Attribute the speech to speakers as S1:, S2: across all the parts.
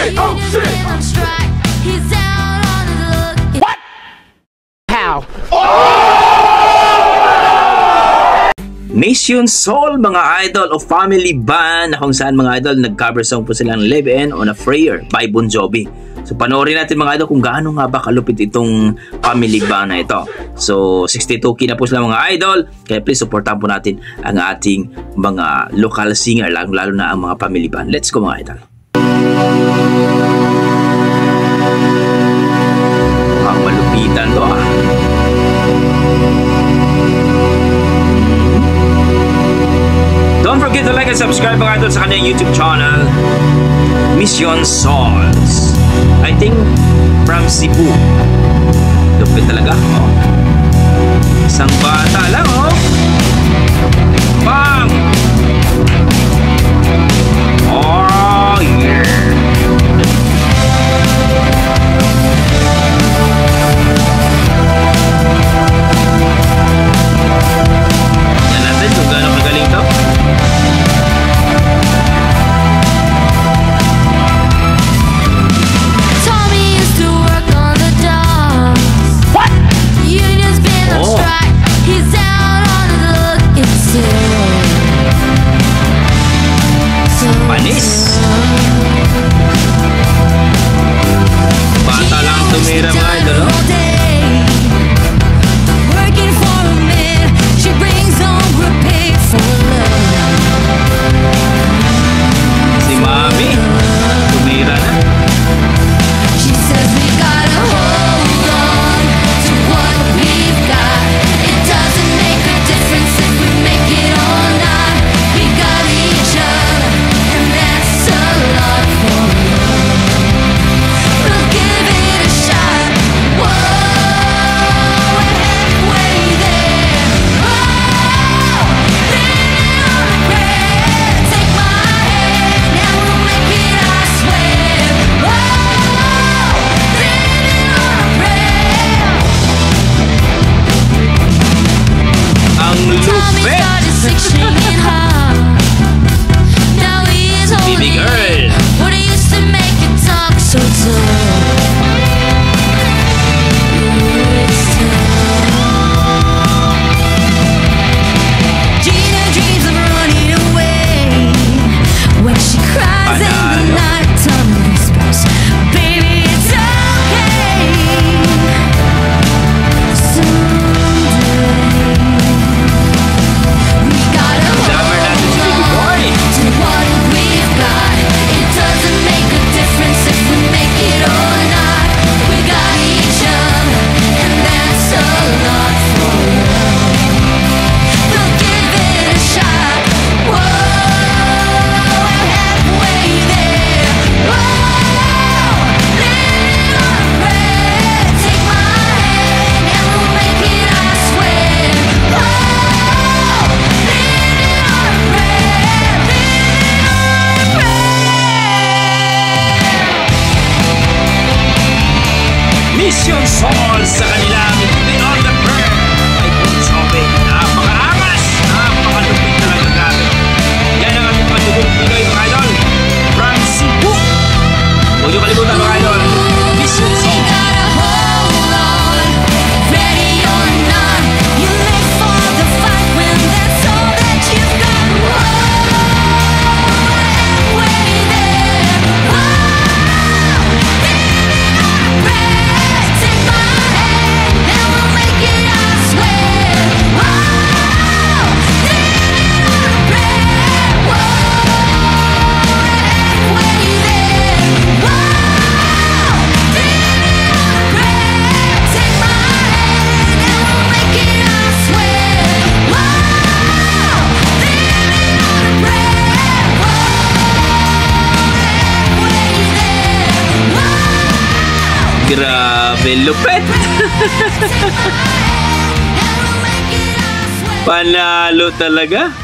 S1: shit! Oh shit! On strike. He's out on a look. What? How?
S2: Oh! Nation Soul, mga idol o family band na kung saan mga idol nag-cover song po silang Live In on a Prayer by Bon Jovi. So panoorin natin mga idol kung gaano nga ba kalupit itong family band na ito. So 62k na po sila mga idol. Kaya please supportan po natin ang ating mga local singer lalo, lalo na ang mga family band. Let's go mga idol. Ang malupitan to ah. Mm-hmm. Don't forget to like and subscribe mga idol sa kanyang YouTube channel, Mission Souls. I think from Cebu. Lupit talaga. Oh. Isang bata lang mission falls Grabe, lupet! Panalo talaga.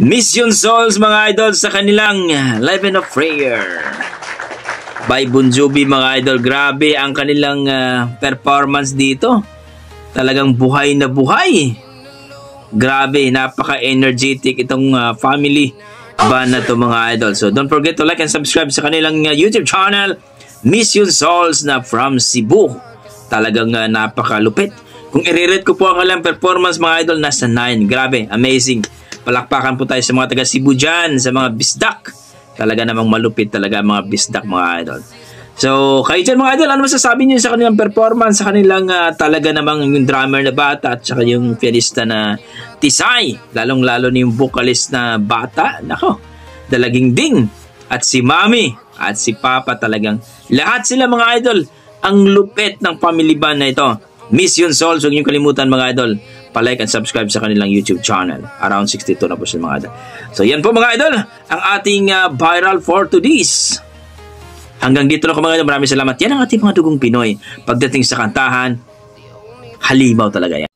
S2: Mission Souls mga idol sa kanilang Live of Prayer by Bunjubi mga idol. Grabe ang kanilang uh, performance dito. Talagang buhay na buhay. Grabe, napaka-energetic itong uh, family
S3: band na to mga idol. So don't forget to like and subscribe sa kanilang uh, YouTube channel, Mission Souls na from Cebu. Talagang uh, napakalupit. Kung i-rate ko po ang kanilang performance mga idol, nasa 9. Grabe, amazing. Palakpakan po tayo sa mga taga Cebu dyan, sa mga bisdak. Talaga namang malupit talaga mga bisdak mga idol. So, kayo dyan mga idol, ano masasabi niyo sa kanilang performance, sa kanilang uh, talaga namang yung drummer na bata at saka yung pianista na Tisay, lalong-lalo na yung vocalist na bata, nako, dalaging ding, at si Mami, at si Papa talagang, lahat sila mga idol, ang lupet ng family band na ito. Mission Souls, huwag niyong kalimutan mga idol, palike and subscribe sa kanilang YouTube channel. Around 62 na po sila mga idol. So yan po mga idol, ang ating uh, viral for today's. Hanggang dito lang ko mga idol. Maraming salamat. Yan ang ating mga dugong Pinoy. Pagdating sa kantahan, halimaw talaga yan.